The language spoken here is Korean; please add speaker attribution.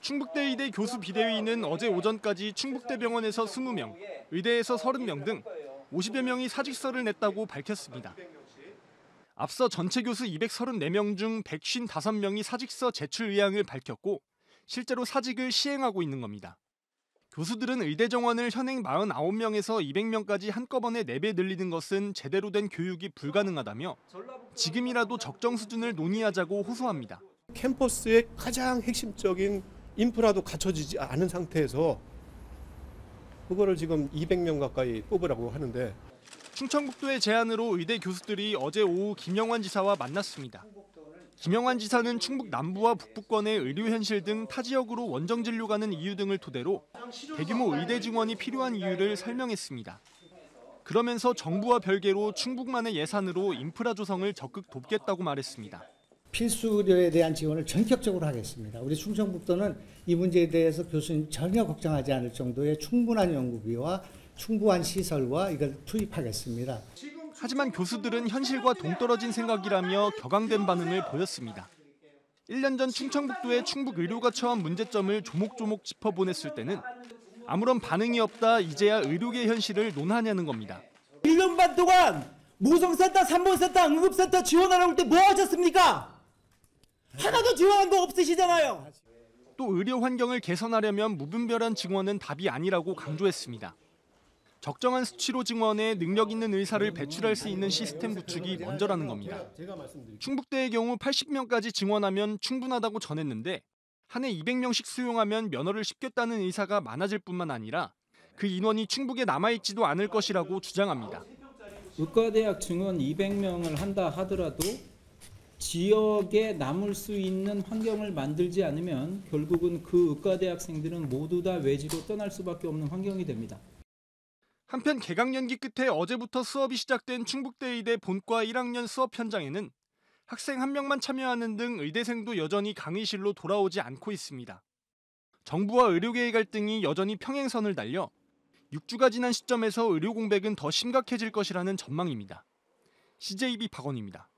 Speaker 1: 충북대 의대 교수 비대위는 어제 오전까지 충북대병원에서 20명, 의대에서 30명 등 50여 명이 사직서를 냈다고 밝혔습니다. 앞서 전체 교수 234명 중 155명이 사직서 제출 의향을 밝혔고 실제로 사직을 시행하고 있는 겁니다. 교수들은 의대 정원을 현행 49명에서 200명까지 한꺼번에 4배 늘리는 것은 제대로 된 교육이 불가능하다며 지금이라도 적정 수준을 논의하자고 호소합니다.
Speaker 2: 캠퍼스의 가장 핵심적인 인프라도 갖춰지지 않은 상태에서 그거를 지금 200명 가까이 뽑으라고 하는데
Speaker 1: 충청북도의 제안으로 의대 교수들이 어제 오후 김영환 지사와 만났습니다. 김영환 지사는 충북 남부와 북부권의 의료 현실 등 타 지역으로 원정 진료 가는 이유 등을 토대로 대규모 의대 증원이 필요한 이유를 설명했습니다. 그러면서 정부와 별개로 충북만의 예산으로 인프라 조성을 적극 돕겠다고 말했습니다.
Speaker 3: 필수료에 대한 지원을 전격적으로 하겠습니다. 우리 충청북도는 이 문제에 대해서 교수님 전혀 걱정하지 않을 정도의 충분한 연구비와 충분한 시설과 이걸 투입하겠습니다.
Speaker 1: 하지만 교수들은 현실과 동떨어진 생각이라며 격앙된 반응을 보였습니다. 1년 전 충청북도의 충북 의료가 처한 문제점을 조목조목 짚어보냈을 때는 아무런 반응이 없다 이제야 의료계 현실을 논하냐는 겁니다.
Speaker 4: 1년 반 동안 무성센터, 산모센터, 응급센터 지원하라고 할 때 뭐 하셨습니까? 하나도 지원한 거 없으시잖아요.
Speaker 1: 또 의료 환경을 개선하려면 무분별한 증원은 답이 아니라고 강조했습니다. 적정한 수치로 증원해 능력 있는 의사를 배출할 수 있는 시스템 구축이 먼저라는 겁니다. 충북대의 경우 80명까지 증원하면 충분하다고 전했는데 한 해 200명씩 수용하면 면허를 쉽겠다는 의사가 많아질 뿐만 아니라 그 인원이 충북에 남아있지도 않을 것이라고 주장합니다.
Speaker 5: 의과대학 증원 200명을 한다 하더라도 지역에 남을 수 있는 환경을 만들지 않으면 결국은 그 의과대 학생들은 모두 다 외지로 떠날 수밖에 없는 환경이 됩니다.
Speaker 1: 한편 개강 연기 끝에 어제부터 수업이 시작된 충북대의대 본과 1학년 수업 현장에는 학생 한 명만 참여하는 등 의대생도 여전히 강의실로 돌아오지 않고 있습니다. 정부와 의료계의 갈등이 여전히 평행선을 달려 6주가 지난 시점에서 의료 공백은 더 심각해질 것이라는 전망입니다. CJB 박원입니다.